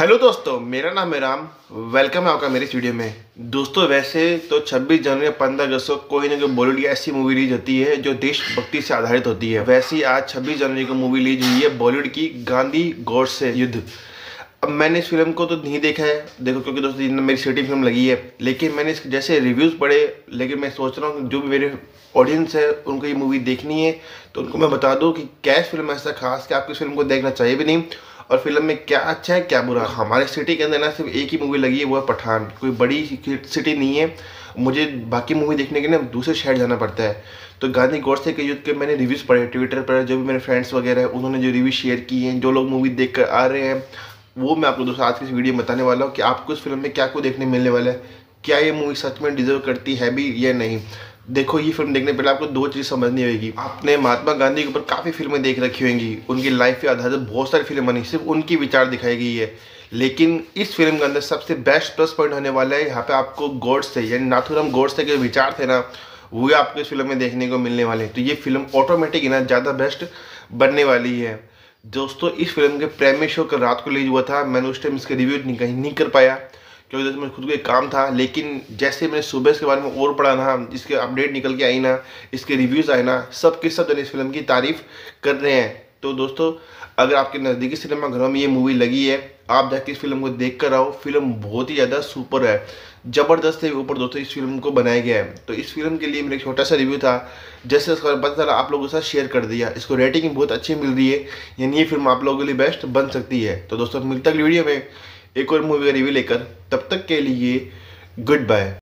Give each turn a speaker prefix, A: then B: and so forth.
A: Hello दोस्तों, मेरा नाम है राम। वेलकम है आपका मेरे स्टूडियो में। दोस्तों, वैसे तो 26 जनवरी या पंद्रह अगस्त को कोई ना कोई बॉलीवुड की ऐसी मूवी रिलीज़ होती है जो देशभक्ति से आधारित होती है। वैसे आज 26 जनवरी को मूवी रिलीज़ हुई है बॉलीवुड की गांधी गौर से युद्ध। अब मैंने इस फ़िल्म को तो नहीं देखा है, देखो, क्योंकि दोस्तों मेरी सिटी फ़िल्म लगी है। लेकिन मैंने इसके जैसे रिव्यूज़ पढ़े, लेकिन मैं सोच रहा हूँ जो भी मेरे ऑडियंस है, उनको ये मूवी देखनी है तो उनको मैं बता दूँ कि क्या फ़िल्म ऐसा खास कि आपको इस फ़िल्म को देखना चाहिए भी नहीं, और फ़िल्म में क्या अच्छा है, क्या बुरा। हमारे सिटी के अंदर ना सिर्फ़ एक ही मूवी लगी है, वो है पठान। कोई बड़ी सिटी नहीं है। मुझे बाकी मूवी देखने के लिए दूसरे शहर जाना पड़ता है। तो गांधी गोडसे के युद्ध के मैंने रिव्यूज़ पढ़े ट्विटर पर, जो भी मेरे फ्रेंड्स वगैरह उन्होंने जो रिव्यू शेयर किए हैं, जो लोग मूवी देख कर आ रहे हैं वो मैं आपको दोस्तों आज की इस वीडियो में बताने वाला हूँ कि आपको इस फ़िल्म में क्या को देखने मिलने वाला है, क्या ये मूवी सच में डिजर्व करती है भी या नहीं। देखो, ये फ़िल्म देखने पहले आपको दो चीज़ समझनी होगी आपने महात्मा गांधी के ऊपर काफ़ी फ़िल्में देख रखी होंगी। उनकी लाइफ के आधारित बहुत सारी फ़िल्म बनी, सिर्फ़ उनकी विचार दिखाई गई है। लेकिन इस फ़िल्म के अंदर सबसे बेस्ट प्लस पॉइंट होने वाला है, यहाँ पे आपको गोड से यानी नाथुराम गोड से के विचार थे ना, वो आपको इस फ़िल्म में देखने को मिलने वाले हैं। तो ये फ़िल्म ऑटोमेटिक ना, ज़्यादा बेस्ट बनने वाली है। दोस्तों, इस फ़िल्म के प्रेमी शो कल रात को रिलीज़ हुआ था। मैंने उस टाइम इसके रिव्यू नहीं कहीं, नहीं कर पाया, क्योंकि जैसे मेरे खुद को एक काम था, लेकिन जैसे मैंने सुबह इसके बारे में और पढ़ा ना, इसके अपडेट निकल के आई ना, इसके रिव्यूज़ आए ना सब के सब जन इस फ़िल्म की तारीफ़ कर रहे हैं। तो दोस्तों, अगर आपके नज़दीकी सिनेमा घरों में ये मूवी लगी है, आप जाके इस फ़िल्म को देख कर आओ। फ़िल्म बहुत ही ज़्यादा सुपर है। ज़बरदस्त है ऊपर दोस्तों, इस फ़िल्म को बनाया गया है। तो इस फ़िल्म के लिए मेरा एक छोटा सा रिव्यू था। जैसे इसका पता चला, आप लोगों के साथ शेयर कर दिया। इसको रेटिंग बहुत अच्छी मिल रही है। यानी ये फ़िल्म आप लोगों के लिए बेस्ट बन सकती है। तो दोस्तों, मिलता अगली वीडियो में एक और मूवी का रिव्यू लेकर। तब तक के लिए गुड बाय